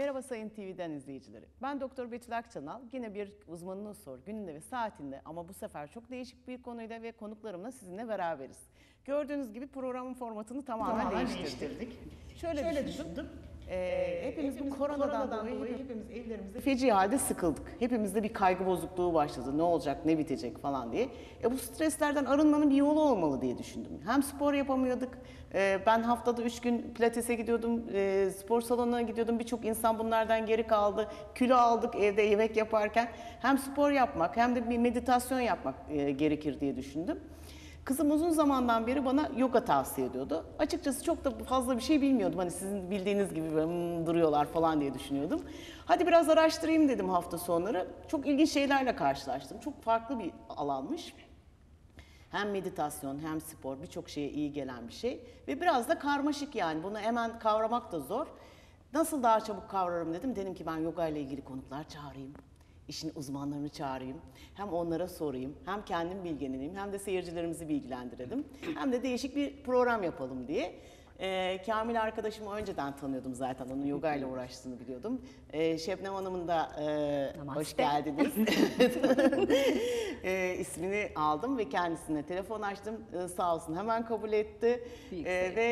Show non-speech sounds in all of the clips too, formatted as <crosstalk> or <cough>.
Merhaba Sayın TV'den izleyicileri. Ben Doktor Betül Akçanal. Yine bir uzmanını sor gününde ve saatinde ama bu sefer çok değişik bir konuyla ve konuklarımla sizinle beraberiz. Gördüğünüz gibi programın formatını tamamen, Tamamen değiştirdik. değiştirdik. Şöyle, Şöyle düşündüm. düşündüm. Ee, hepimiz, hepimiz bu koronadan, koronadan dolayı, dolayı hepimiz evlerimizde feci halde sıkıldık. Hepimizde bir kaygı bozukluğu başladı. Ne olacak, ne bitecek falan diye. E bu streslerden arınmanın bir yolu olmalı diye düşündüm. Hem spor yapamıyorduk. Ee, ben haftada üç gün pilatese gidiyordum, e, spor salonuna gidiyordum. Birçok insan bunlardan geri kaldı. Kilo aldık evde yemek yaparken. Hem spor yapmak hem de bir meditasyon yapmak e, gerekir diye düşündüm. Kızım uzun zamandan beri bana yoga tavsiye ediyordu. Açıkçası çok da fazla bir şey bilmiyordum. Hani sizin bildiğiniz gibi "Hmm, duruyorlar falan diye düşünüyordum. Hadi biraz araştırayım dedim hafta sonları. Çok ilginç şeylerle karşılaştım. Çok farklı bir alanmış. Hem meditasyon hem spor birçok şeye iyi gelen bir şey. Ve biraz da karmaşık yani. Bunu hemen kavramak da zor. Nasıl daha çabuk kavrarım dedim. Dedim ki ben yoga ile ilgili konuklar çağırayım. İşin uzmanlarını çağırayım. Hem onlara sorayım, hem kendim bilgileneyim, hem de seyircilerimizi bilgilendirelim. Hem de değişik bir program yapalım diye. Ee, Kamil arkadaşımı önceden tanıyordum zaten. Onun yoga ile <laughs> uğraştığını biliyordum. Ee, Şebnem Hanım'ın da e, hoş geldiniz. <laughs> e, ismini aldım ve kendisine telefon açtım. E, sağ olsun hemen kabul etti. Büyük E, ve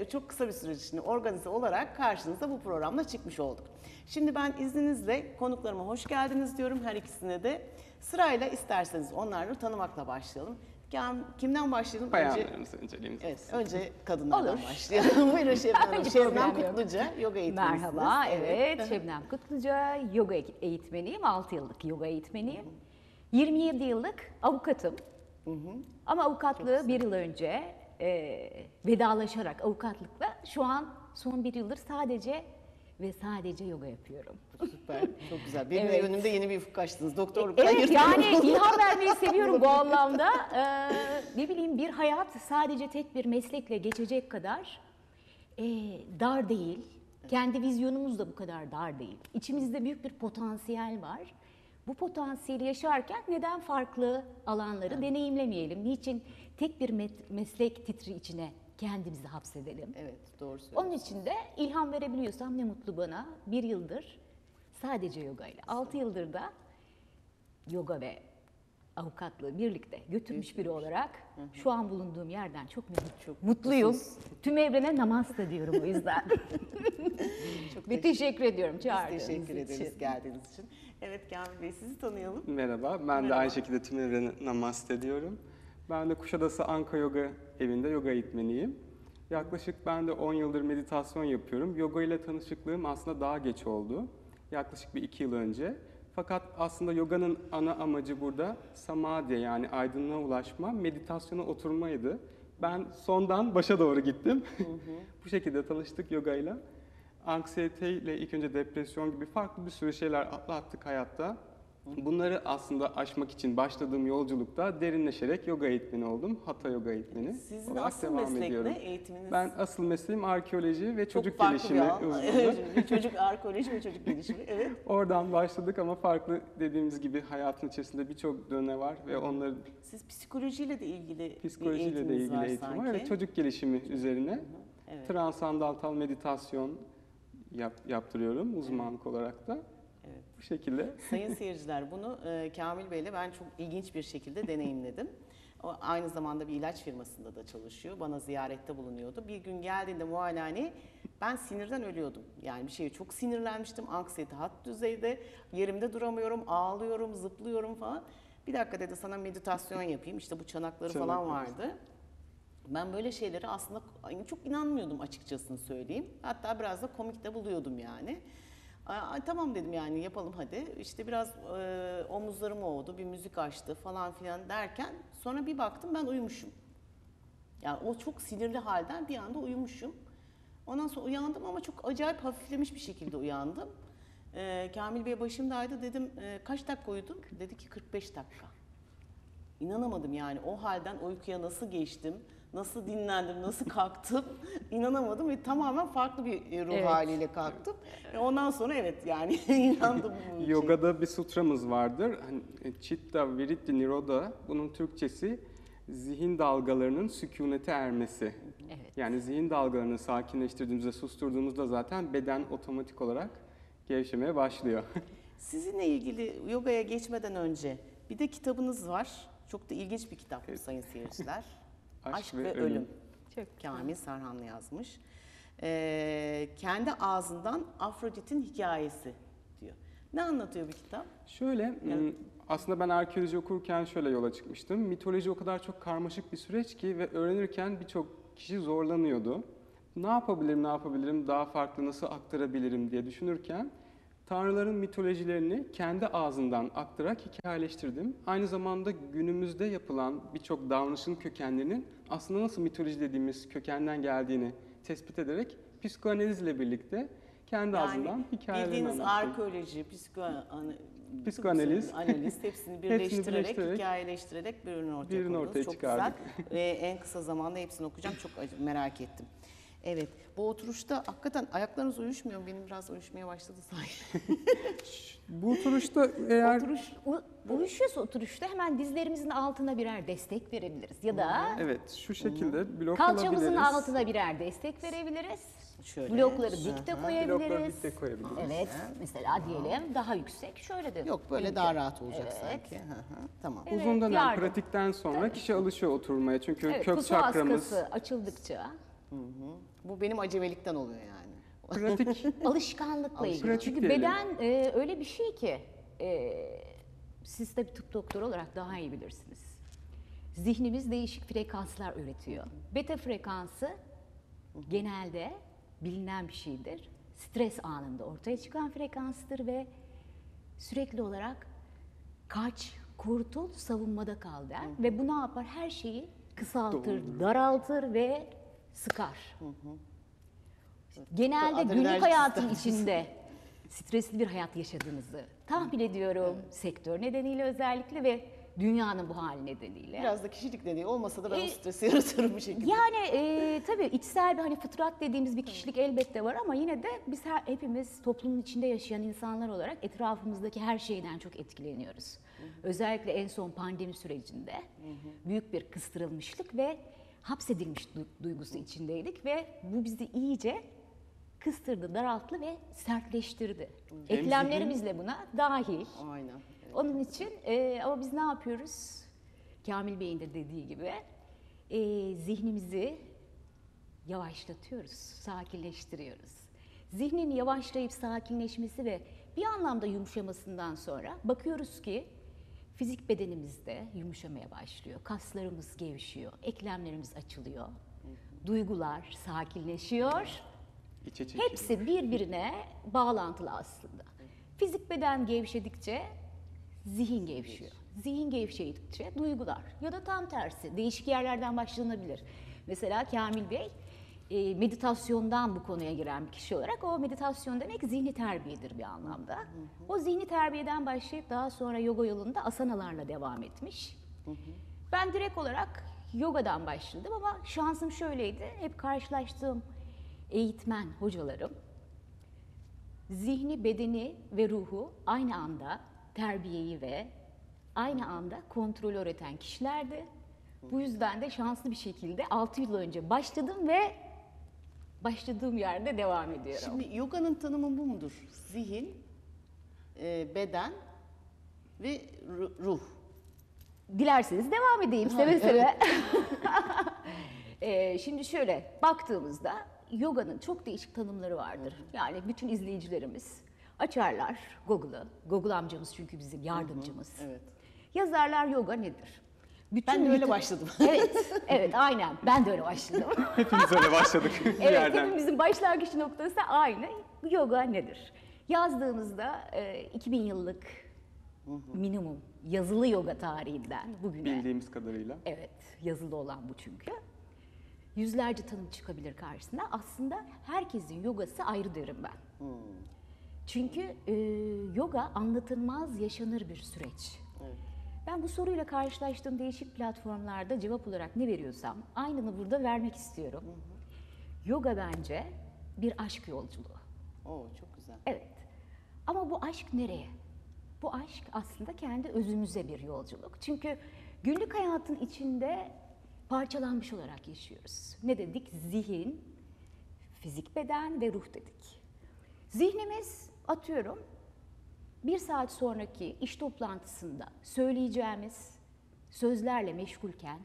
e, çok kısa bir süre içinde organize olarak karşınıza bu programla çıkmış olduk. Şimdi ben izninizle konuklarıma hoş geldiniz diyorum her ikisine de. Sırayla isterseniz onları tanımakla başlayalım. Kim- Kimden başlayalım? Önce, Bayanlarımız önceliğimiz evet, önce kadınlardan Olur. başlayalım. <laughs> Buyurun Şebnem Hanım. <laughs> Şebnem. Kutluca, yoga eğitmenisiniz. Merhaba, evet. Şebnem Kutluca, yoga eğitmeniyim. 6 yıllık yoga eğitmeniyim. 27 yıllık avukatım. Ama avukatlığı bir yıl önce e, vedalaşarak avukatlıkla şu an son bir yıldır sadece ve sadece yoga yapıyorum. Süper, çok güzel. Benim Evet. önümde yeni bir ufuk açtınız. Doktorluktan Evet yırttınız. yani ilham vermeyi <laughs> seviyorum bu anlamda. Ee, ne bileyim bir hayat sadece tek bir meslekle geçecek kadar e, dar değil. Kendi vizyonumuz da bu kadar dar değil. İçimizde büyük bir potansiyel var. Bu potansiyeli yaşarken neden farklı alanları deneyimlemeyelim? Niçin tek bir meslek titri içine kendimizi hapsedelim? Evet, doğru söylüyorsunuz. Onun için de ilham verebiliyorsam ne mutlu bana. Bir yıldır sadece yoga ile, altı yıldır da yoga ve avukatlığı birlikte götürmüş biri olarak şu an bulunduğum yerden çok, mutlu- Çok mutluyum. Tüm evrene namaste diyorum o yüzden. <laughs> Çok ve teşekkür ediyorum çağırdığınız teşekkür ederiz için. geldiğiniz için. Evet Kamil Bey sizi tanıyalım. Merhaba, ben de Merhaba. aynı şekilde tüm evreni namaste diyorum. Ben de Kuşadası Anka Yoga evinde yoga eğitmeniyim. Yaklaşık ben de 10 yıldır meditasyon yapıyorum. Yoga ile tanışıklığım aslında daha geç oldu. Yaklaşık bir iki yıl önce. Fakat aslında yoganın ana amacı burada samadhi yani aydınlığa ulaşma, meditasyona oturmaydı. Ben sondan başa doğru gittim. <laughs> Bu şekilde tanıştık yogayla. Anksiyete ile ilk önce depresyon gibi farklı bir sürü şeyler atlattık hayatta. Bunları aslında aşmak için başladığım yolculukta derinleşerek yoga eğitmeni oldum. Hatha yoga eğitmeni. Sizin olarak asıl devam meslek ediyorum. ne? Eğitiminiz? Ben asıl mesleğim arkeoloji ve Çok çocuk farklı gelişimi <laughs> bir uzmanı. çocuk arkeoloji ve çocuk gelişimi. Evet. <laughs> Oradan başladık ama farklı dediğimiz gibi hayatın içerisinde birçok döne var ve onların Siz psikolojiyle de ilgili bir psikolojiyle de eğitiminiz ilgili var eğitim sanki. var. Evet, çocuk gelişimi üzerine Evet. transandantal meditasyon yap, yaptırıyorum uzmanlık olarak da. Bu şekilde. Sayın seyirciler bunu e, Kamil Bey'le ben çok ilginç bir şekilde deneyimledim. O aynı zamanda bir ilaç firmasında da çalışıyor. Bana ziyarette bulunuyordu. Bir gün geldiğinde muayenehane ben sinirden ölüyordum. Yani bir şeye çok sinirlenmiştim. Anksiyete hat düzeyde. Yerimde duramıyorum, ağlıyorum, zıplıyorum falan. Bir dakika dedi sana meditasyon yapayım. İşte bu çanakları falan Çanak, vardı. Ben böyle şeyleri aslında çok inanmıyordum açıkçası söyleyeyim. Hatta biraz da komik de buluyordum yani. Tamam dedim yani yapalım hadi. İşte biraz e, omuzlarım oldu, bir müzik açtı falan filan derken sonra bir baktım ben uyumuşum. Yani o çok sinirli halden bir anda uyumuşum. Ondan sonra uyandım ama çok acayip hafiflemiş bir şekilde uyandım. E, Kamil Bey başımdaydı dedim e, kaç dakika uyudun? Dedi ki 45 dakika. İnanamadım yani o halden uykuya nasıl geçtim, nasıl dinlendim, nasıl kalktım <laughs> inanamadım ve tamamen farklı bir e, ruh Evet. haliyle kalktım. Ve ondan sonra evet yani <laughs> inandım bunun için. Yogada bir sutramız vardır. Hani, e, Chitta Vritti Niroda. Bunun Türkçesi zihin dalgalarının sükunete ermesi. Evet. Yani zihin dalgalarını sakinleştirdiğimizde, susturduğumuzda zaten beden otomatik olarak gevşemeye başlıyor. <laughs> Sizinle ilgili yogaya geçmeden önce bir de kitabınız var. Çok da ilginç bir kitap bu sayın seyirciler. <laughs> Aşk, ve, Ölüm. Çok Kamil Sarhanlı yazmış. Ee, kendi ağzından Afrodit'in hikayesi diyor. Ne anlatıyor bu kitap? Şöyle, m, aslında ben arkeoloji okurken şöyle yola çıkmıştım. Mitoloji o kadar çok karmaşık bir süreç ki ve öğrenirken birçok kişi zorlanıyordu. Ne yapabilirim, ne yapabilirim, daha farklı nasıl aktarabilirim diye düşünürken tanrıların mitolojilerini kendi ağzından aktararak hikayeleştirdim. Aynı zamanda günümüzde yapılan birçok davranışın kökenlerinin aslında nasıl mitoloji dediğimiz kökenden geldiğini tespit ederek psikoanalizle birlikte kendi ağzından hikayelerini bildiğiniz anlattım. arkeoloji, psikoanaliz, Psikoanaliz. <laughs> analiz hepsini <laughs> birleştirerek, birleştirerek, hikayeleştirerek bir ürün ortaya bir ürün koydunuz. ortaya Çok çıkardık. güzel. Ve en kısa zamanda hepsini okuyacağım. Çok merak ettim. Evet, bu oturuşta hakikaten ayaklarınız uyuşmuyor mu? Benim biraz uyuşmaya başladı sanki. <laughs> Bu oturuşta eğer Oturuş, u- uyuşuyorsa oturuşta hemen dizlerimizin altına birer destek verebiliriz. Ya da evet şu şekilde blok kalçamızın alabiliriz. altına birer destek verebiliriz. Şöyle. Blokları dikte Aha. Blokları koyabiliriz. dikte koyabiliriz. Evet, mesela diyelim daha yüksek şöyle de. Yok böyle mümkün. daha rahat olacak Evet. sanki. Hı hı, Tamam. Evet, Uzun dönem yardım. pratikten sonra kişi alışıyor oturmaya. Çünkü Evet, kök çakramız askısı açıldıkça Bu benim acemelikten oluyor yani. pratik <laughs> alışkanlıkla ilgili. Pratik Çünkü beden e, öyle bir şey ki e, siz tabii tıp doktoru olarak daha iyi bilirsiniz. Zihnimiz değişik frekanslar üretiyor. Beta frekansı genelde bilinen bir şeydir. Stres anında ortaya çıkan frekanstır ve sürekli olarak kaç, kurtul, savunmada kal der. Ve bu ne yapar? Her şeyi kısaltır, daraltır ve sıkar. Genelde günlük hayatın içinde stresli bir hayat yaşadığınızı tahmin ediyorum. Sektör nedeniyle özellikle ve dünyanın bu hali nedeniyle. Biraz da kişilik dediği olmasa da ben o E, stresi <laughs> yaratırım bir şekilde. Yani e, tabii içsel bir hani fıtrat dediğimiz bir kişilik elbette var ama yine de biz her, hepimiz toplumun içinde yaşayan insanlar olarak etrafımızdaki her şeyden çok etkileniyoruz. Özellikle en son pandemi sürecinde büyük bir kıstırılmışlık ve hapsedilmiş du- duygusu içindeydik ve bu bizi iyice kıstırdı, daralttı ve sertleştirdi. Eklemlerimiz de buna dahil. Aynen. Onun için e, ama biz ne yapıyoruz? Kamil Bey'in de dediği gibi e, zihnimizi yavaşlatıyoruz, sakinleştiriyoruz. Zihnin yavaşlayıp sakinleşmesi ve bir anlamda yumuşamasından sonra bakıyoruz ki fizik bedenimizde yumuşamaya başlıyor. Kaslarımız gevşiyor, eklemlerimiz açılıyor. Duygular sakinleşiyor. içe. Hepsi birbirine bağlantılı aslında. Fizik beden gevşedikçe zihin gevşiyor. Zihin gevşedikçe duygular ya da tam tersi değişik yerlerden başlanabilir. Mesela Kamil Bey e, meditasyondan bu konuya giren bir kişi olarak o meditasyon demek zihni terbiyedir bir anlamda. O zihni terbiyeden başlayıp daha sonra yoga yolunda asanalarla devam etmiş. Ben direkt olarak yogadan başladım ama şansım şöyleydi. Hep karşılaştığım eğitmen hocalarım zihni, bedeni ve ruhu aynı anda terbiyeyi ve aynı anda kontrolü öğreten kişilerdi. Bu yüzden de şanslı bir şekilde 6 yıl önce başladım ve başladığım yerde devam ediyorum. Şimdi yoganın tanımı bu mudur? Zihin, e, beden ve ru- ruh. Dilerseniz devam edeyim seve seve. Ee, <laughs> şimdi şöyle baktığımızda yoganın çok değişik tanımları vardır. Yani bütün izleyicilerimiz açarlar Google'ı. Google amcamız çünkü bizim yardımcımız. Evet. Yazarlar yoga nedir? Bütün Ben de öyle başladım. <laughs> Evet, <laughs> evet aynen. Ben de öyle başladım. <laughs> Hepimiz öyle başladık bir evet, yerden. hepimizin başlangıç noktası aynı. Yoga nedir? Yazdığımızda e, 2000 yıllık minimum yazılı yoga tarihinden bugüne Bildiğimiz kadarıyla. Evet, yazılı olan bu çünkü. Yüzlerce tanım çıkabilir karşısına. Aslında herkesin yogası ayrı derim ben. Çünkü e, yoga anlatılmaz yaşanır bir süreç. Ben bu soruyla karşılaştığım değişik platformlarda cevap olarak ne veriyorsam aynını burada vermek istiyorum. Yoga bence bir aşk yolculuğu. Oo çok güzel. Evet. Ama bu aşk nereye? Bu aşk aslında kendi özümüze bir yolculuk. Çünkü günlük hayatın içinde parçalanmış olarak yaşıyoruz. Ne dedik? Zihin, fizik beden ve ruh dedik. Zihnimiz atıyorum bir saat sonraki iş toplantısında söyleyeceğimiz sözlerle meşgulken,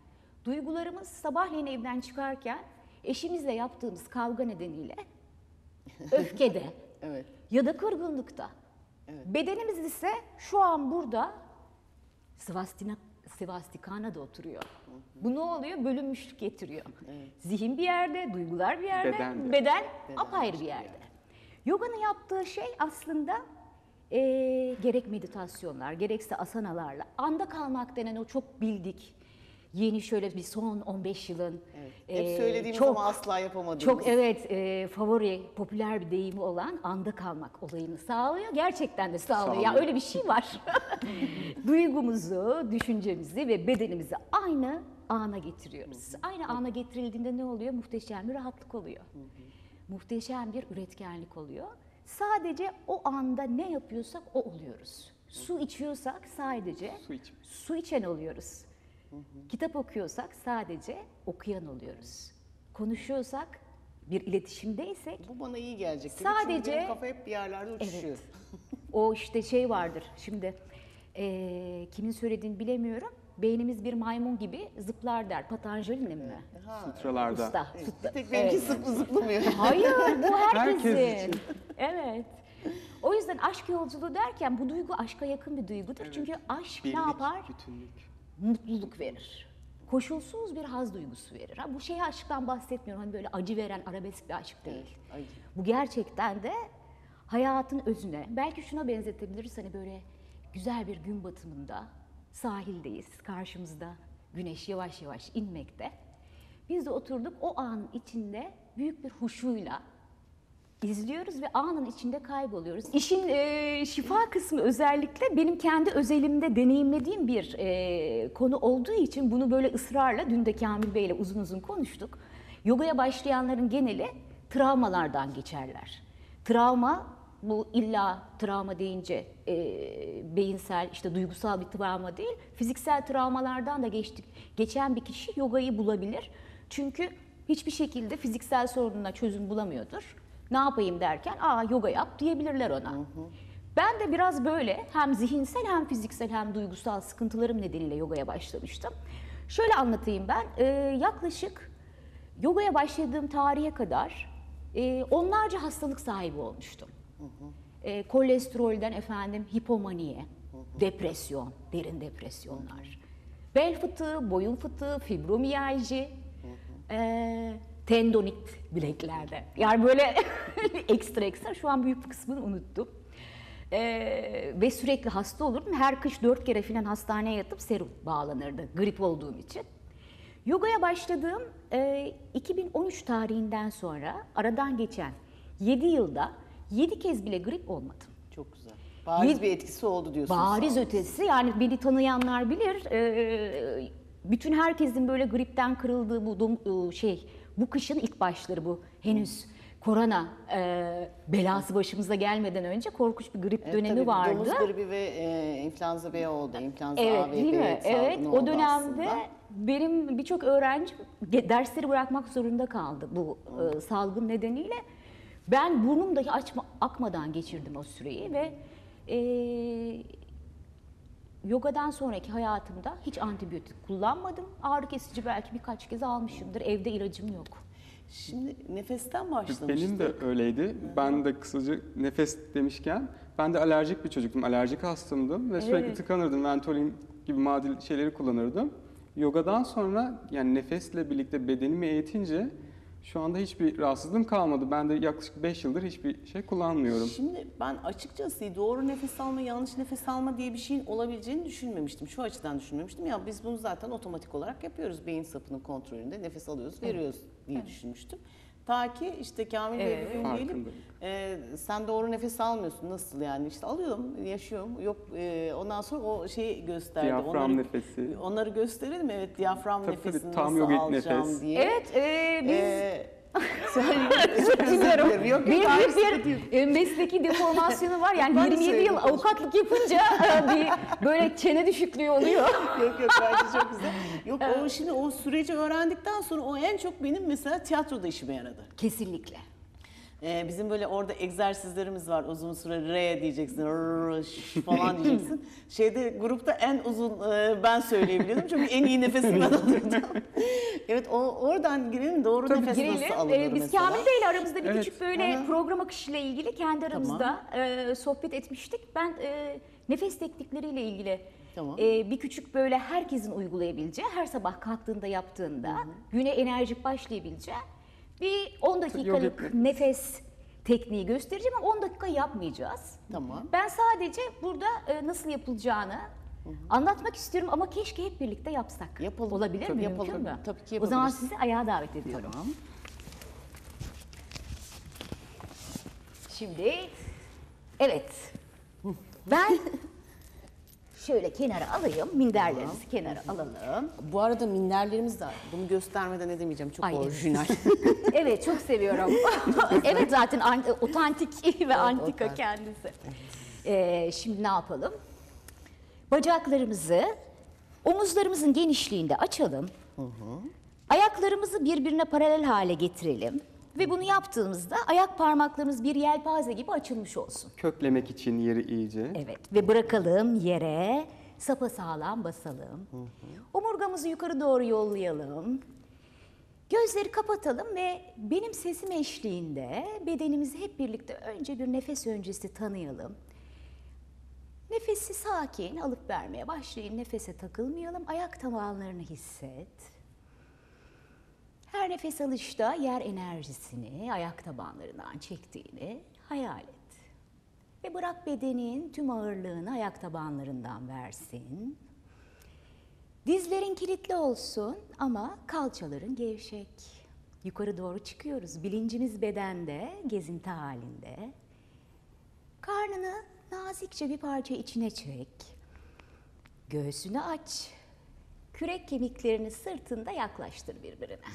duygularımız sabahleyin evden çıkarken eşimizle yaptığımız kavga nedeniyle <laughs> öfkede Evet. ya da kırgınlıkta. Bedenimiz ise şu an burada Svastina, Svastikana'da oturuyor. Bu ne oluyor? Bölünmüşlük getiriyor. Zihin bir yerde, duygular bir yerde, Beden de. beden, apayrı bir yerde. Yoga'nın yaptığı şey aslında eee, gerek meditasyonlar, gerekse asanalarla anda kalmak denen o çok bildik, yeni şöyle bir son 15 yılın Evet. Hep söylediğimiz çok- ama asla yapamadığımız. çok evet e, favori popüler bir deyimi olan anda kalmak olayını sağlıyor. Gerçekten de sağlıyor. Ya Sağlıyor. öyle bir şey var. <laughs> Duygumuzu, düşüncemizi ve bedenimizi aynı ana getiriyoruz. Aynı ana getirildiğinde ne oluyor? Muhteşem bir rahatlık oluyor. Muhteşem bir üretkenlik oluyor. Sadece o anda ne yapıyorsak o oluyoruz. Su içiyorsak sadece Su iç. su içen oluyoruz. Kitap okuyorsak sadece okuyan oluyoruz. Konuşuyorsak bir iletişimdeysek Bu bana iyi gelecek. gibi. Sadece- benim kafa hep bir yerlerde uçuşuyor. Evet. o işte şey vardır şimdi eee, kimin söylediğini bilemiyorum. Beynimiz bir maymun gibi zıplar der. Patanjali'nin mi? Ha. Sutralarda. Usta. Bir Usta. tek benimki Evet. zıplı zıplamıyor. <laughs> Hayır bu <laughs> herkesin. Herkes için. Evet. O yüzden aşk yolculuğu derken bu duygu aşka yakın bir duygudur. Evet. Çünkü aşk Birlik, ne yapar? bütünlük. mutluluk verir. Koşulsuz bir haz duygusu verir. Ha, bu şey aşktan bahsetmiyorum. Hani böyle acı veren arabesk bir aşk değil. Ay, Bu gerçekten de hayatın özüne. Belki şuna benzetebiliriz. Hani böyle güzel bir gün batımında sahildeyiz. Karşımızda güneş yavaş yavaş inmekte. Biz de oturduk o anın içinde büyük bir huşuyla izliyoruz ve anın içinde kayboluyoruz. İşin e, şifa kısmı özellikle benim kendi özelimde deneyimlediğim bir e, konu olduğu için bunu böyle ısrarla dün de Kamil Bey'le uzun uzun konuştuk. Yogaya başlayanların geneli travmalardan geçerler. Travma bu illa travma deyince e, beyinsel işte duygusal bir travma değil, fiziksel travmalardan da geçtik. Geçen bir kişi yogayı bulabilir. Çünkü hiçbir şekilde fiziksel sorununa çözüm bulamıyordur. Ne yapayım derken, aa yoga yap diyebilirler ona. Ben de biraz böyle hem zihinsel hem fiziksel hem duygusal sıkıntılarım nedeniyle yogaya başlamıştım. Şöyle anlatayım ben, e, yaklaşık yogaya başladığım tarihe kadar e, onlarca hastalık sahibi olmuştum. E, kolesterolden efendim hipomaniye, depresyon, derin depresyonlar, bel fıtığı, boyun fıtığı, fibromiyalji, e, tendonit bileklerde. Yani böyle <laughs> ekstra ekstra şu an büyük kısmını unuttum. E, ve sürekli hasta olurdum. Her kış dört kere falan hastaneye yatıp serum bağlanırdı grip olduğum için. Yogaya başladığım e, 2013 tarihinden sonra aradan geçen 7 yılda 7 kez bile grip olmadım. çok güzel. Bariz Bir- bir etkisi oldu diyorsunuz. Bariz ötesi yani beni tanıyanlar bilir. e, bütün herkesin böyle gripten kırıldığı bu dom- e, şey bu kışın ilk başları bu henüz korona e, belası başımıza gelmeden önce korkunç bir grip Evet, dönemi tabii, vardı. Domuz gribi ve e, influenza B oldu. Influenza A Evet ve değil B mi? Evet o dönemde aslında. benim birçok öğrencim dersleri bırakmak zorunda kaldı bu e, salgın nedeniyle. Ben burnum dahi açma, akmadan geçirdim o süreyi ve e, yogadan sonraki hayatımda hiç antibiyotik kullanmadım. Ağrı kesici belki birkaç kez almışımdır. Evde ilacım yok. Şimdi nefesten başlamıştık. Benim de öyleydi. Ben de kısaca nefes demişken ben de alerjik bir çocuktum. Alerjik hastımdım ve sürekli Evet. tıkanırdım. Ventolin gibi madil şeyleri kullanırdım. Yogadan sonra yani nefesle birlikte bedenimi eğitince şu anda hiçbir rahatsızlığım kalmadı. Ben de yaklaşık 5 yıldır hiçbir şey kullanmıyorum. Şimdi ben açıkçası doğru nefes alma, yanlış nefes alma diye bir şeyin olabileceğini düşünmemiştim. Şu açıdan düşünmemiştim. Ya biz bunu zaten otomatik olarak yapıyoruz. Beyin sapının kontrolünde nefes alıyoruz, veriyoruz diye düşünmüştüm. Ta ki işte Kamil Bey Evet. bir gün gelip Farkındayım. e, sen doğru nefes almıyorsun. Nasıl yani? İşte alıyorum, yaşıyorum. Yok e, ondan sonra o şeyi gösterdi. Diyafram nefesi. Onları gösterelim? Evet diyafram Tabii, tabii, nefesini tam nasıl yogik alacağım nefes. diye. Evet e, biz... Ee, diliyorum. Yok, hayır, bir, e, mesleki deformasyonu var. Yani Ben de 27 yıl avukatlık yapınca e, bir böyle çene düşüklüğü oluyor. yok yok bence çok güzel. Yok o şimdi o süreci öğrendikten sonra o en çok benim mesela tiyatroda işime yaradı. Kesinlikle. Ee, bizim böyle orada egzersizlerimiz var. Uzun süre re diyeceksin, rrr, falan diyeceksin. <laughs> Şeyde grupta en uzun e, ben söyleyebiliyordum çünkü en iyi nefesi ben alıyordum. evet o oradan girelim doğru nefes Girelim. nasıl Ee, alınır biz mesela? Kamil Bey'le aramızda bir Evet. küçük böyle Aha. program akışıyla ilgili kendi aramızda e, sohbet etmiştik. Ben e, nefes teknikleriyle ilgili Tamam. e, bir küçük böyle herkesin uygulayabileceği, her sabah kalktığında yaptığında güne enerjik başlayabileceği bir 10 dakikalık nefes tekniği göstereceğim ama 10 dakika yapmayacağız. Tamam. Ben sadece burada e, nasıl yapılacağını anlatmak istiyorum ama keşke hep birlikte yapsak. Yapalım. Olabilir Tabii mi? yapalım. Mümkün mü? Tabii ki O zaman yapabiliriz. sizi ayağa davet ediyorum. Tamam. Şimdi evet. Ben şöyle kenara alayım. Minderlerinizi kenara alalım. Bu arada minderlerimiz de. Bunu göstermeden edemeyeceğim. Çok Ay, orijinal. <laughs> <laughs> Evet çok seviyorum. <laughs> evet zaten an- otantik ve antika otantik. kendisi. Ee, şimdi ne yapalım? Bacaklarımızı omuzlarımızın genişliğinde açalım. Ayaklarımızı birbirine paralel hale getirelim. Ve bunu yaptığımızda ayak parmaklarımız bir yelpaze gibi açılmış olsun. Köklemek için yeri iyice. Evet ve bırakalım yere sapasağlam basalım. Omurgamızı yukarı doğru yollayalım. Gözleri kapatalım ve benim sesim eşliğinde bedenimizi hep birlikte önce bir nefes öncesi tanıyalım. Nefesi sakin alıp vermeye başlayın. Nefese takılmayalım. Ayak tabanlarını hisset. Her nefes alışta yer enerjisini ayak tabanlarından çektiğini hayal et. Ve bırak bedenin tüm ağırlığını ayak tabanlarından versin. Dizlerin kilitli olsun ama kalçaların gevşek. Yukarı doğru çıkıyoruz. Bilinciniz bedende, gezinti halinde. Karnını nazikçe bir parça içine çek. Göğsünü aç. Kürek kemiklerini sırtında yaklaştır birbirine.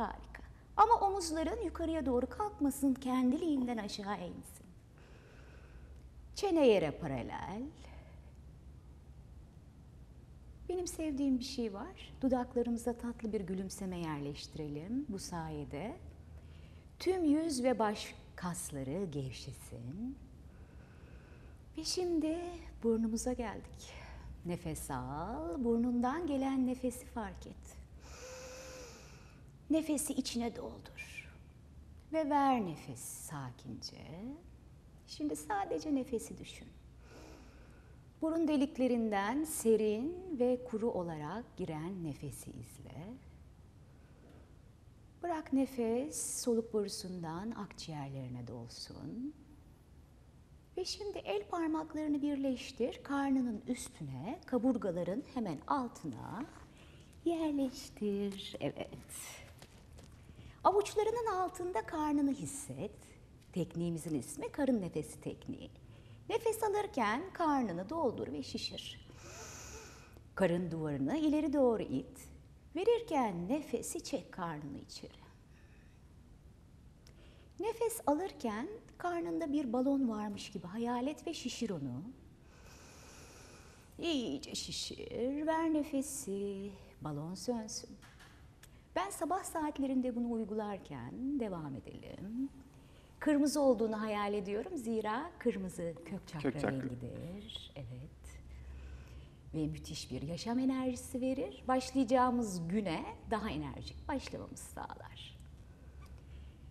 Harika. Ama omuzların yukarıya doğru kalkmasın, kendiliğinden aşağı insin. Çene yere paralel. Benim sevdiğim bir şey var. Dudaklarımıza tatlı bir gülümseme yerleştirelim. Bu sayede tüm yüz ve baş kasları gevşesin. Ve şimdi burnumuza geldik. Nefes al, burnundan gelen nefesi fark et. Nefesi içine doldur. Ve ver nefes sakince. Şimdi sadece nefesi düşün. Burun deliklerinden serin ve kuru olarak giren nefesi izle. Bırak nefes soluk borusundan akciğerlerine dolsun. Ve şimdi el parmaklarını birleştir, karnının üstüne, kaburgaların hemen altına yerleştir. Evet. Avuçlarının altında karnını hisset. Tekniğimizin ismi karın nefesi tekniği. Nefes alırken karnını doldur ve şişir. Karın duvarını ileri doğru it. Verirken nefesi çek karnını içeri. Nefes alırken karnında bir balon varmış gibi hayal et ve şişir onu. İyice şişir, ver nefesi, balon sönsün. Ben sabah saatlerinde bunu uygularken devam edelim. Kırmızı olduğunu hayal ediyorum zira kırmızı kök çakra, Kök çakra. rengidir. Evet. Ve müthiş bir yaşam enerjisi verir. Başlayacağımız güne daha enerjik başlamamızı sağlar.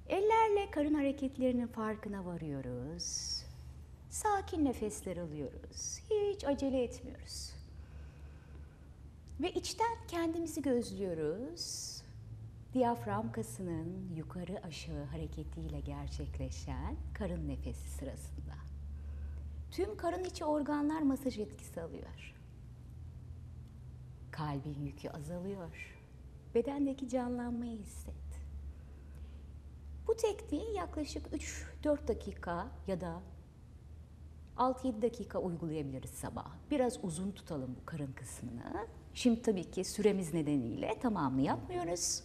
Ellerle karın hareketlerinin farkına varıyoruz. Sakin nefesler alıyoruz. Hiç acele etmiyoruz. Ve içten kendimizi gözlüyoruz. Diyafram kasının yukarı aşağı hareketiyle gerçekleşen karın nefesi sırasında. Tüm karın içi organlar masaj etkisi alıyor. Kalbin yükü azalıyor. Bedendeki canlanmayı hisset. Bu tekniği yaklaşık 3-4 dakika ya da 6-7 dakika uygulayabiliriz sabah. Biraz uzun tutalım bu karın kısmını. Şimdi tabii ki süremiz nedeniyle tamamını yapmıyoruz.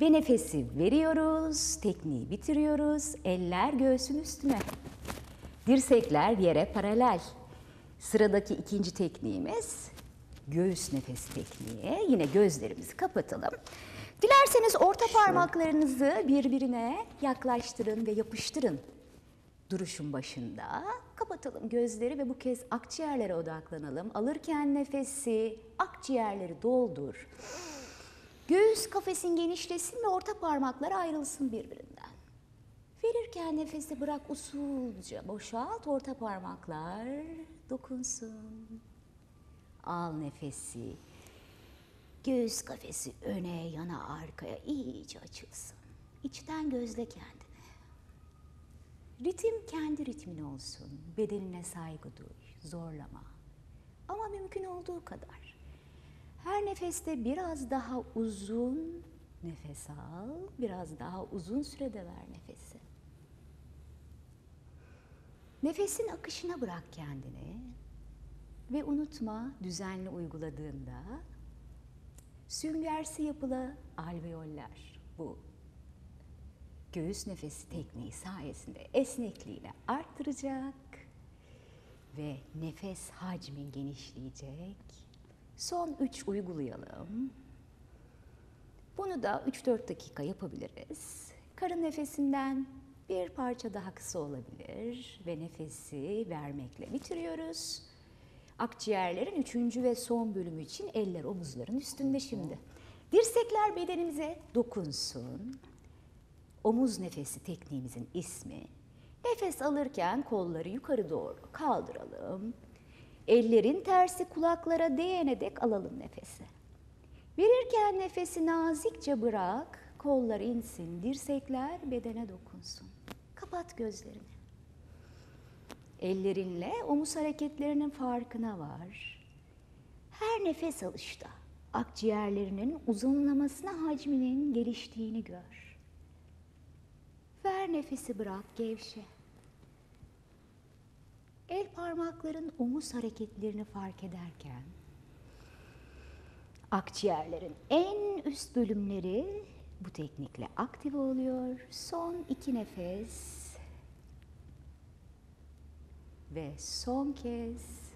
Ve nefesi veriyoruz, tekniği bitiriyoruz. Eller göğsün üstüne. Dirsekler yere paralel. Sıradaki ikinci tekniğimiz göğüs nefes tekniği. Yine gözlerimizi kapatalım. Dilerseniz orta parmaklarınızı birbirine yaklaştırın ve yapıştırın. Duruşun başında kapatalım gözleri ve bu kez akciğerlere odaklanalım. Alırken nefesi akciğerleri doldur. Göğüs kafesin genişlesin ve orta parmaklar ayrılsın birbirinden. Verirken nefesi bırak usulca boşalt orta parmaklar dokunsun. Al nefesi. Göğüs kafesi öne yana arkaya iyice açılsın. İçten gözle kendini. Ritim kendi ritmin olsun. Bedenine saygı duy, zorlama. Ama mümkün olduğu kadar. Her nefeste biraz daha uzun nefes al, biraz daha uzun sürede ver nefesi. Nefesin akışına bırak kendini ve unutma düzenli uyguladığında süngersi yapılı alveoller bu göğüs nefesi tekniği sayesinde esnekliğini arttıracak ve nefes hacmin genişleyecek. Son üç uygulayalım. Bunu da 3-4 dakika yapabiliriz. Karın nefesinden bir parça daha kısa olabilir ve nefesi vermekle bitiriyoruz. Akciğerlerin üçüncü ve son bölümü için eller omuzların üstünde şimdi. Dirsekler bedenimize dokunsun. Omuz nefesi tekniğimizin ismi. Nefes alırken kolları yukarı doğru kaldıralım. Ellerin tersi kulaklara değene dek alalım nefesi. Verirken nefesi nazikçe bırak, kollar insin, dirsekler bedene dokunsun. Kapat gözlerini. Ellerinle omuz hareketlerinin farkına var. Her nefes alışta akciğerlerinin uzunlamasına hacminin geliştiğini gör. Ver nefesi bırak gevşe. El parmakların omuz hareketlerini fark ederken akciğerlerin en üst bölümleri bu teknikle aktive oluyor. Son iki nefes ve son kez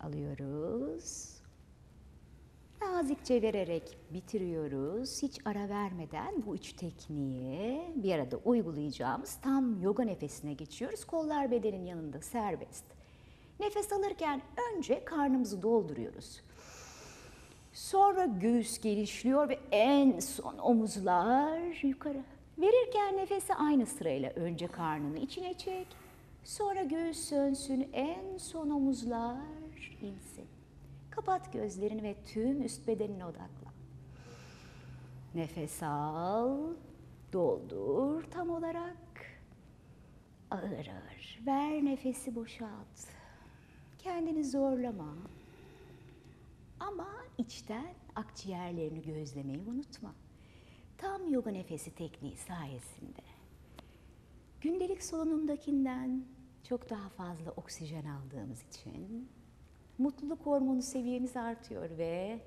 alıyoruz. Nazikçe vererek bitiriyoruz. Hiç ara vermeden bu üç tekniği bir arada uygulayacağımız tam yoga nefesine geçiyoruz. Kollar bedenin yanında serbest. Nefes alırken önce karnımızı dolduruyoruz. Sonra göğüs genişliyor ve en son omuzlar yukarı. Verirken nefesi aynı sırayla önce karnını içine çek. Sonra göğüs sönsün, en son omuzlar insin. Kapat gözlerini ve tüm üst bedenine odaklan. Nefes al, doldur tam olarak. Ağır ağır. Ver nefesi boşalt. Kendini zorlama. Ama içten akciğerlerini gözlemeyi unutma. Tam yoga nefesi tekniği sayesinde gündelik solunumdakinden çok daha fazla oksijen aldığımız için mutluluk hormonu seviyemiz artıyor ve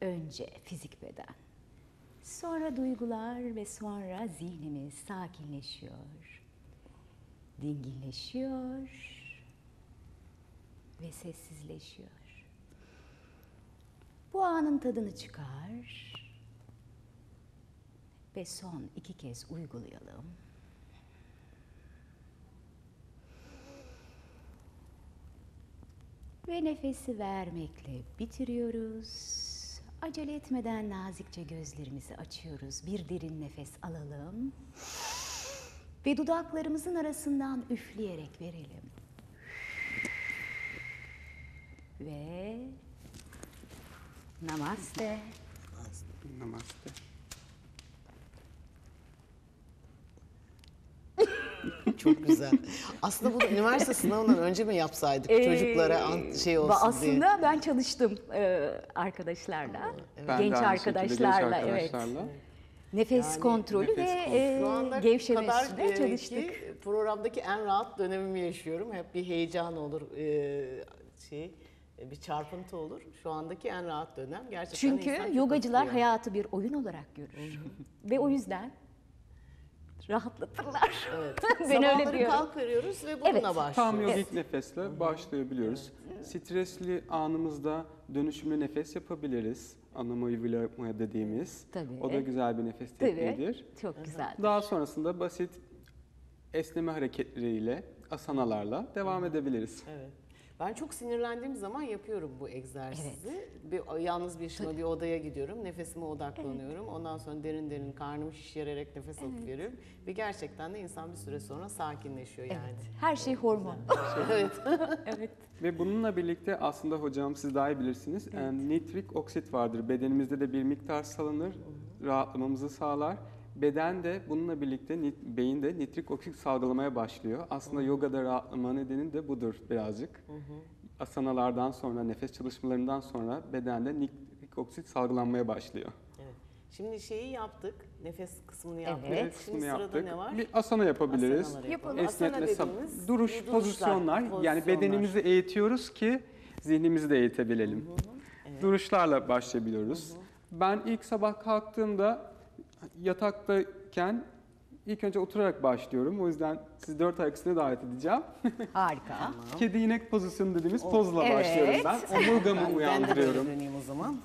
önce fizik beden, sonra duygular ve sonra zihnimiz sakinleşiyor, dinginleşiyor ve sessizleşiyor. Bu anın tadını çıkar ve son iki kez uygulayalım. Ve nefesi vermekle bitiriyoruz. Acele etmeden nazikçe gözlerimizi açıyoruz. Bir derin nefes alalım. Ve dudaklarımızın arasından üfleyerek verelim. Ve namaste. Namaste. <laughs> Çok güzel. Aslında bunu üniversite sınavından önce mi yapsaydık Ee, çocuklara şey olsun Aslında diye. ben çalıştım e, arkadaşlarla, Ben de genç arkadaşlarla, genç evet. arkadaşlarla. Nefes Yani kontrolü nefes ve kontrolü. e, gevşeme kadar üstünde e, çalıştık. ki programdaki en rahat dönemimi yaşıyorum. Hep bir heyecan olur, e, şey, e, bir çarpıntı olur. Şu andaki en rahat dönem gerçekten Çünkü yogacılar hayatı bir oyun olarak görür. ve o yüzden rahatlatırlar. Evet. <laughs> ben öyle Sabahları diyorum. kalk veriyoruz ve bununla Evet. başlıyoruz. Tam yogik nefesle başlayabiliyoruz. Stresli anımızda dönüşümlü nefes yapabiliriz. Anamaya dediğimiz. Tabii. O da güzel bir nefes Tabii. tekniğidir. Çok güzel. Daha sonrasında basit esneme hareketleriyle, asanalarla devam edebiliriz. Evet. Ben çok sinirlendiğim zaman yapıyorum bu egzersizi. Bir, yalnız bir şuna bir odaya gidiyorum. Nefesime odaklanıyorum. Ondan sonra derin derin karnımı şişirerek nefes alıp veriyorum. Ve gerçekten de insan bir süre sonra sakinleşiyor yani. Evet. Her şey hormon. <laughs> Evet. evet. Ve bununla birlikte aslında hocam siz daha iyi bilirsiniz. e, nitrik oksit vardır. Bedenimizde de bir miktar salınır. Rahatlamamızı sağlar. Beden de bununla birlikte nit- beyin de nitrik oksit salgılamaya başlıyor. Aslında yogada rahatlama nedeni de budur birazcık. Asanalardan sonra, nefes çalışmalarından sonra bedende nitrik oksit salgılanmaya başlıyor. evet. Şimdi şeyi yaptık. Nefes kısmını yaptık. Evet. Nefes Şimdi sırada yaptık. ne var? Bir asana yapabiliriz. Yapalım. Asana Esnetme, sab- dediğimiz duruş, duruşlar, pozisyonlar. Yani pozisyonlar. bedenimizi eğitiyoruz ki zihnimizi de eğitebilelim. Duruşlarla başlayabiliyoruz. Ben ilk sabah kalktığımda yataktayken ilk önce oturarak başlıyorum. O yüzden sizi dört ayak üstüne davet edeceğim. <laughs> Harika. Kedi inek pozisyonu dediğimiz pozla Evet. başlıyorum ben. <laughs> Omurgamı Ben, ben de böyle uyandırıyorum. döneyim o zaman.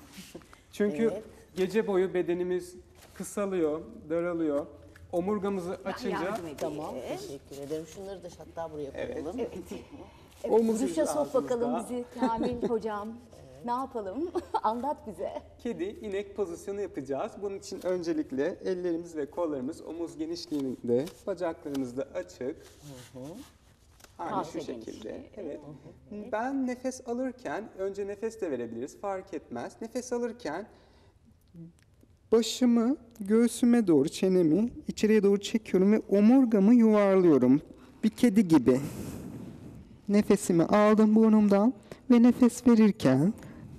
Çünkü Evet. gece boyu bedenimiz kısalıyor, daralıyor. Omurgamızı açınca yardım edeyim. Tamam. Teşekkür ederim. Şunları da hatta buraya koyalım. <laughs> omuz Duruşa sok bakalım bizi Kamil hocam. Ne yapalım? <laughs> Anlat bize. Kedi inek pozisyonu yapacağız. Bunun için öncelikle ellerimiz ve kollarımız omuz genişliğinde, bacaklarımız da açık. Aynı Kalça şu şekilde. genişliği. Evet. Ben nefes alırken önce nefes de verebiliriz fark etmez. Nefes alırken başımı göğsüme doğru çenemi içeriye doğru çekiyorum ve omurgamı yuvarlıyorum. Bir kedi gibi. Nefesimi aldım burnumdan ve nefes verirken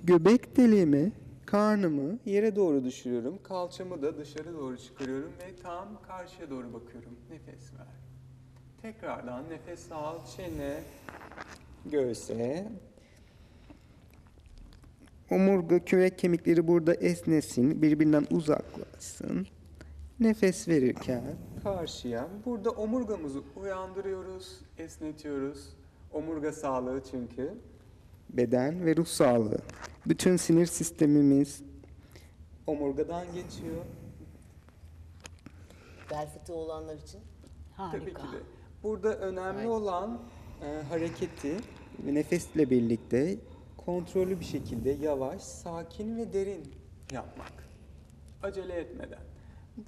göbek deliğimi, karnımı yere doğru düşürüyorum. Kalçamı da dışarı doğru çıkarıyorum ve tam karşıya doğru bakıyorum. Nefes ver. Tekrardan nefes al, çene, göğse. Omurga, kürek kemikleri burada esnesin, birbirinden uzaklaşsın. Nefes verirken karşıya, burada omurgamızı uyandırıyoruz, esnetiyoruz. Omurga sağlığı çünkü. Beden ve ruh sağlığı. Bütün sinir sistemimiz omurgadan geçiyor. Bel fıtığı olanlar için. Harika. Tabii ki de. Burada önemli olan e, hareketi ve nefesle birlikte kontrollü bir şekilde yavaş, sakin ve derin yapmak. Acele etmeden.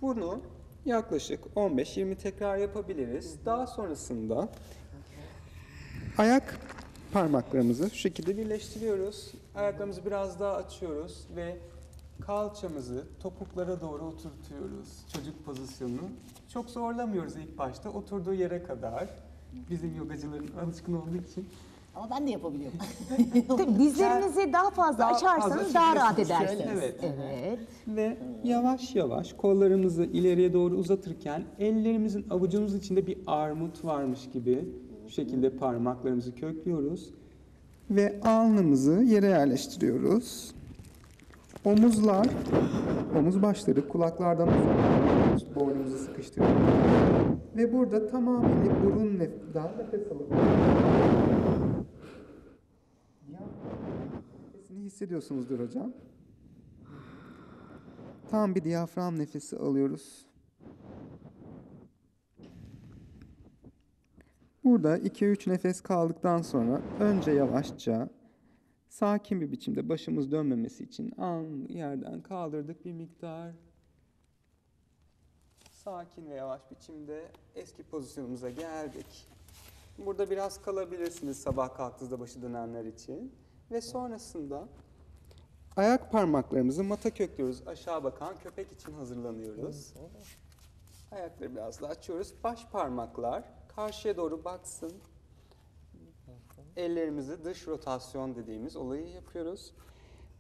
Bunu yaklaşık 15-20 tekrar yapabiliriz. Daha sonrasında ayak parmaklarımızı şu şekilde birleştiriyoruz. Ayaklarımızı biraz daha açıyoruz ve kalçamızı topuklara doğru oturtuyoruz. Çocuk pozisyonu. Çok zorlamıyoruz ilk başta. Oturduğu yere kadar. Bizim yogacıların alışkın olduğu için. Ama ben de yapabiliyorum. <laughs> Tabii dizlerinizi daha fazla Daha açarsanız fazla daha rahat çekiyorsunuz. edersiniz. Evet. Evet. Ve yavaş yavaş kollarımızı ileriye doğru uzatırken ellerimizin avucumuz içinde bir armut varmış gibi şekilde parmaklarımızı köklüyoruz. Ve alnımızı yere yerleştiriyoruz. Omuzlar, omuz başları kulaklardan uzak, boynumuzu sıkıştırıyoruz. Ve burada tamamıyla burun nefesinden nefes alıp Nefesini hissediyorsunuzdur hocam. Tam bir diyafram nefesi alıyoruz. Burada 2-3 nefes kaldıktan sonra önce yavaşça sakin bir biçimde başımız dönmemesi için an yerden kaldırdık bir miktar. Sakin ve yavaş biçimde eski pozisyonumuza geldik. Burada biraz kalabilirsiniz sabah kalktığınızda başı dönenler için. Ve sonrasında ayak parmaklarımızı mata köklüyoruz. Aşağı bakan köpek için hazırlanıyoruz. Ayakları biraz daha açıyoruz. Baş parmaklar karşıya doğru baksın. Ellerimizi dış rotasyon dediğimiz olayı yapıyoruz.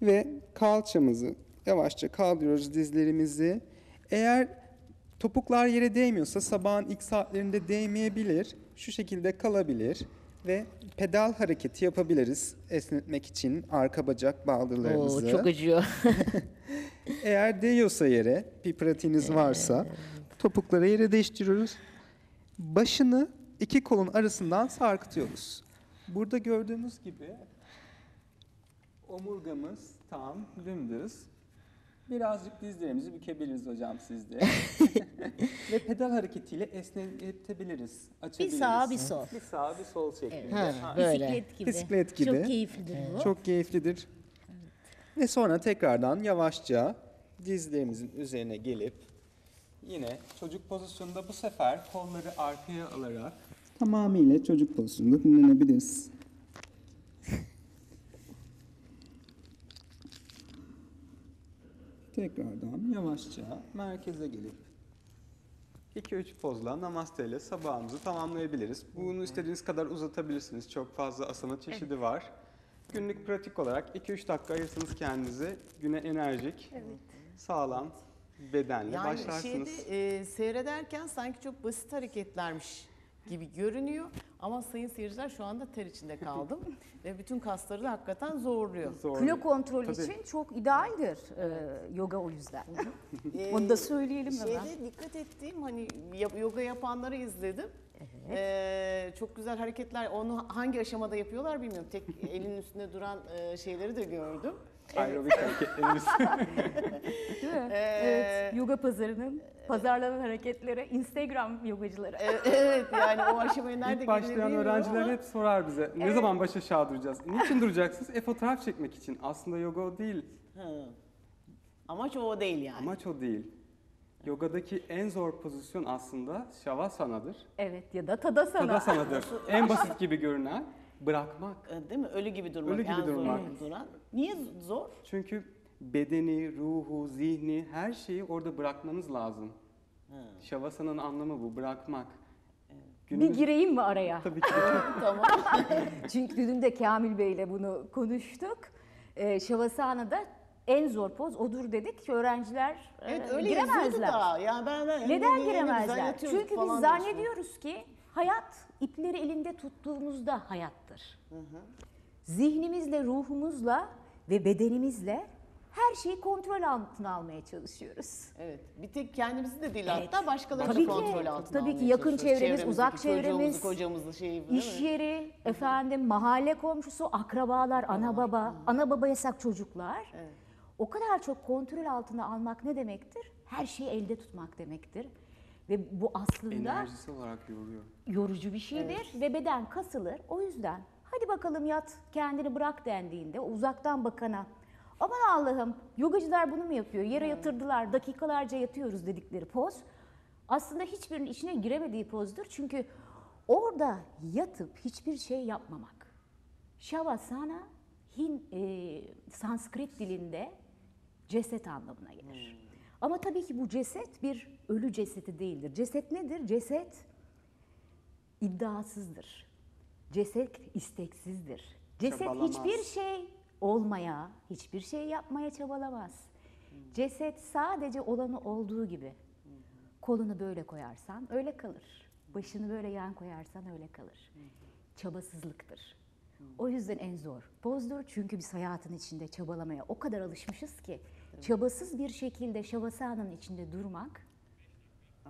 Ve kalçamızı yavaşça kaldırıyoruz dizlerimizi. Eğer topuklar yere değmiyorsa sabahın ilk saatlerinde değmeyebilir. Şu şekilde kalabilir ve pedal hareketi yapabiliriz esnetmek için arka bacak baldırlarımızı. acıyor. <laughs> Eğer değiyorsa yere, bir pratiğiniz varsa topukları yere değiştiriyoruz. Başını iki kolun arasından sarkıtıyoruz. Burada gördüğümüz gibi omurgamız tam dümdüz. Birazcık dizlerimizi bükebiliriz hocam siz de. <laughs> Ve pedal hareketiyle esnetebiliriz, Bir açabiliriz. sağ bir sol. Bir sağ bir sol şeklinde. Ha, Ha, böyle. Bisiklet gibi. Bisiklet gibi. Çok keyiflidir bu. Çok keyiflidir. Ve sonra tekrardan yavaşça dizlerimizin üzerine gelip Yine çocuk pozisyonunda bu sefer kolları arkaya alarak tamamıyla çocuk pozisyonunda dinlenebiliriz. Tekrardan yavaşça merkeze gelip 2-3 pozla namaste ile sabahımızı tamamlayabiliriz. Bunu istediğiniz kadar uzatabilirsiniz. Çok fazla asana çeşidi var. Günlük pratik olarak 2-3 dakika ayırsanız kendinize güne enerjik, sağlam, bedenle Yani başlarsınız. şeyde e, seyrederken sanki çok basit hareketlermiş gibi görünüyor. Ama sayın seyirciler şu anda ter içinde kaldım. <laughs> Ve bütün kasları da hakikaten zorluyor. Zor. Kilo kontrol Tabii. için çok idealdir e, yoga o yüzden. <laughs> Ee, Onu da söyleyelim hemen. Şeyde dikkat ettiğim hani yoga yapanları izledim. Ee, çok güzel hareketler. Onu hangi aşamada yapıyorlar bilmiyorum. Tek <laughs> elin üstünde duran e, şeyleri de gördüm. Aerobik hareketlerimiz. <laughs> Değil mi? Ee, evet, yoga pazarının pazarlanan hareketleri, Instagram yogacıları. Ee, evet yani o aşamaya nerede İlk başlayan öğrenciler ama- hep sorar bize. Ne zaman baş aşağı duracağız? Niçin duracaksınız? E fotoğraf çekmek için. Aslında yoga o değil. Hı. Amaç o değil yani. Amaç o değil. Yogadaki en zor pozisyon aslında Shavasanadır. Evet ya da Tadasana. Tadasanadır. en basit gibi görünen bırakmak. Ee, Değil mi? Ölü gibi durmak. Ölü gibi en zor durmak. duran. Niye zor? Çünkü bedeni, ruhu, zihni her şeyi orada bırakmanız lazım. Shavasana'nın anlamı bu, bırakmak. Bir Günümüz- gireyim mi araya? Tabii ki. <laughs> tamam. <laughs> Çünkü dün de Kamil Bey'le bunu konuştuk. Ee, Şavasana'da en zor poz odur dedik. Öğrenciler Evet e, öyle giremezler. da. Yani ben, ben Neden ne- ne- ne güzel giremezler? Çünkü biz diyorsun. zannediyoruz ki hayat ipleri elinde tuttuğumuzda hayattır. Zihnimizle, ruhumuzla ve bedenimizle her şeyi kontrol altına almaya çalışıyoruz. Evet. Bir tek kendimizi de değil Evet. hatta başkalarını Tabii da ki, kontrol altına tabii ki yakın çevremiz, uzak çevremiz, kocamızı değil İş mi? yeri, efendim mahalle komşusu, akrabalar, ana baba, ana baba yasak çocuklar. O kadar çok kontrol altına almak ne demektir? Her şeyi elde tutmak demektir. Ve bu aslında Enerjisi olarak yoruyor. yorucu bir şeydir ve beden kasılır. O yüzden hadi bakalım yat kendini bırak dendiğinde uzaktan bakana aman Allah'ım yogacılar bunu mu yapıyor? Yere yatırdılar dakikalarca yatıyoruz dedikleri poz. Aslında hiçbirinin içine giremediği pozdur. Çünkü orada yatıp hiçbir şey yapmamak. Shavasana Hin, e, Sanskrit dilinde ceset anlamına gelir. Ama tabii ki bu ceset bir ölü cesedi değildir. Ceset nedir? Ceset iddiasızdır. Ceset isteksizdir. Ceset Çabalamaz. hiçbir şey olmaya, hiçbir şey yapmaya çabalamaz. Ceset sadece olanı olduğu gibi. Kolunu böyle koyarsan öyle kalır. Başını böyle yan koyarsan öyle kalır. Çabasızlıktır. O yüzden en zor pozdur. Çünkü biz hayatın içinde çabalamaya o kadar alışmışız ki çabasız bir şekilde şavasanın içinde durmak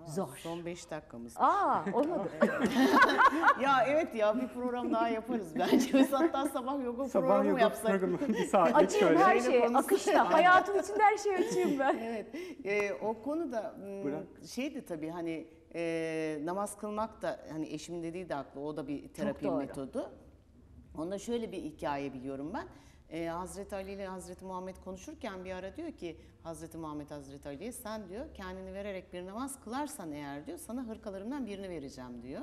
zor. Son 5 dakikamız. Aa olmadı. <laughs> ya evet ya bir program daha yaparız bence. Biz hatta sabah yoga Sabah programı mı yoga yapsak? programı bir saatlik Açayım şöyle. her şeyi. Akışta. Hayatın içinde her şeyi açayım ben. <laughs> Evet. e, o konuda m, Bırak. şeydi tabii hani e, namaz kılmak da hani eşimin dediği de haklı. O da bir terapi doğru. metodu. Onda şöyle bir hikaye biliyorum ben. E, Hazreti Ali ile Hazreti Muhammed konuşurken bir ara diyor ki Hazreti Muhammed Hazreti Ali'ye sen diyor kendini vererek bir namaz kılarsan eğer diyor sana hırkalarımdan birini vereceğim diyor.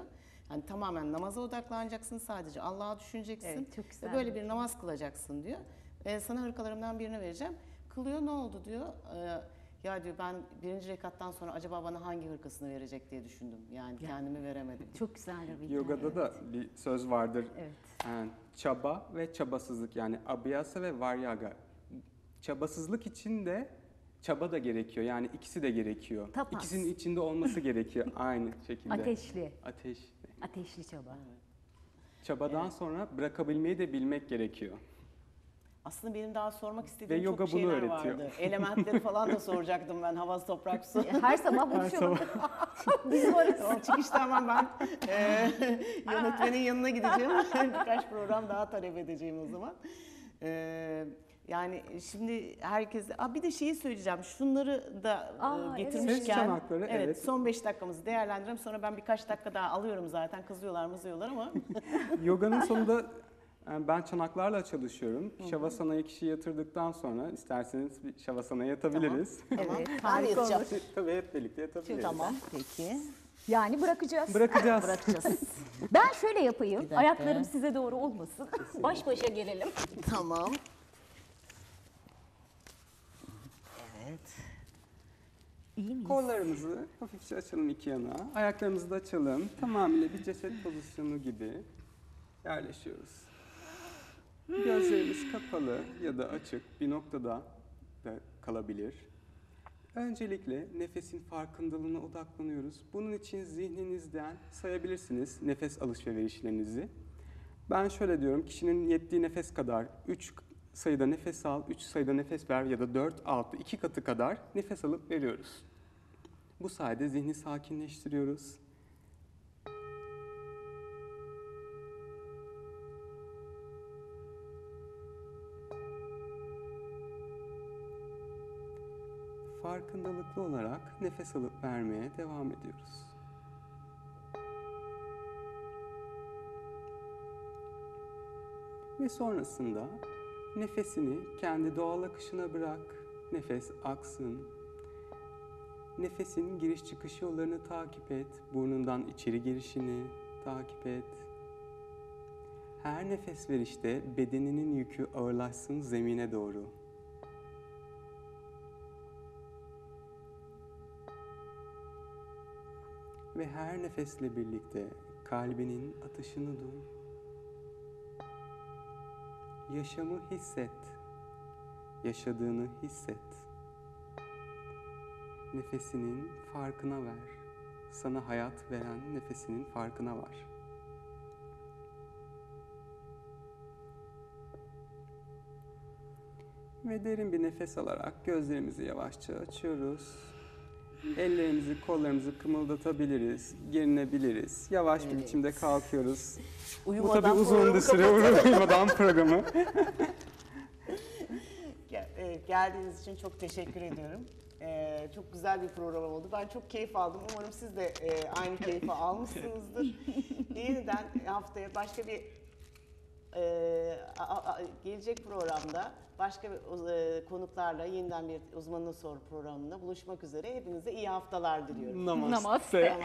Yani tamamen namaza odaklanacaksın sadece Allah'a düşüneceksin. Evet, çok Ve güzel. böyle bir namaz kılacaksın diyor. E, sana hırkalarımdan birini vereceğim. Kılıyor ne oldu diyor. E, ya diyor ben birinci rekattan sonra acaba bana hangi hırkasını verecek diye düşündüm. Yani kendimi veremedim. Çok güzel bir hikaye. Yogada da bir söz vardır. Evet. Yani çaba ve çabasızlık yani abhyasa ve varyaga. Çabasızlık için de çaba da gerekiyor. Yani ikisi de gerekiyor. Tapas. İkisinin içinde olması gerekiyor <laughs> aynı şekilde. Ateşli. Ateş. Ateşli çaba. Çabadan sonra bırakabilmeyi de bilmek gerekiyor. Aslında benim daha sormak istediğim Ve çok yoga bunu şeyler öğretiyor. vardı. Elementleri falan da soracaktım ben. Hava, toprak, su. <laughs> Her sabah buluşalım. <laughs> Biz varız. Tamam, çıkışta hemen ben e, <laughs> yönetmenin yanına gideceğim. Birkaç program daha talep edeceğim o zaman. E, Yani şimdi herkes... Aa, bir de şeyi söyleyeceğim. Şunları da e, Aa, evet. getirmişken... Çanakları, evet. evet. Son 5 dakikamızı değerlendirelim. Sonra ben birkaç dakika daha alıyorum zaten. Kızıyorlar mızıyorlar ama... Yoganın sonunda ben çanaklarla çalışıyorum. Şavasana'ya kişiyi yatırdıktan sonra isterseniz bir Şavasana'ya yatabiliriz. Tamam. Evet, Ben de harika yatacağım. <laughs> Tabii hep birlikte yatabiliriz. Tamam. Peki. <laughs> Yani bırakacağız. Bırakacağız. <laughs> Bırakacağız. Ben şöyle yapayım. dakika. Ayaklarım size doğru olmasın. Baş başa gelelim. tamam. Evet. İyi miyiz? Kollarımızı hafifçe açalım iki yana. Ayaklarımızı da açalım. Tamamıyla bir ceset pozisyonu gibi yerleşiyoruz. Gözlerimiz kapalı ya da açık bir noktada da kalabilir. Öncelikle nefesin farkındalığına odaklanıyoruz. Bunun için zihninizden sayabilirsiniz nefes alış ve verişlerinizi. Ben şöyle diyorum, kişinin yettiği nefes kadar 3 sayıda nefes al, 3 sayıda nefes ver ya da 4, 6, 2 katı kadar nefes alıp veriyoruz. Bu sayede zihni sakinleştiriyoruz. Farkındalıklı olarak nefes alıp vermeye devam ediyoruz. Ve sonrasında nefesini kendi doğal akışına bırak. Nefes aksın. Nefesin giriş çıkış yollarını takip et. Burnundan içeri girişini takip et. Her nefes verişte bedeninin yükü ağırlaşsın zemine doğru. Ve her nefesle birlikte kalbinin atışını duy. Yaşamı hisset. Yaşadığını hisset. Nefesinin farkına ver. Sana hayat veren nefesinin farkına var. Ve derin bir nefes alarak gözlerimizi yavaşça açıyoruz. Ellerimizi, kollarımızı kımıldatabiliriz, gerinebiliriz. Yavaş bir biçimde kalkıyoruz. Bu Uyumadan tabii uzun bir süre uyumadan programı. <laughs> Gel- e, Geldiğiniz için çok teşekkür ediyorum. E, çok güzel bir program oldu. Ben çok keyif aldım. Umarım siz de e, aynı keyfi almışsınızdır. <laughs> Yeniden haftaya başka bir e, a- a- gelecek programda başka e, konuklarla yeniden bir uzmanına sor programında buluşmak üzere. Hepinize iyi haftalar diliyorum. Namaste. Namaste.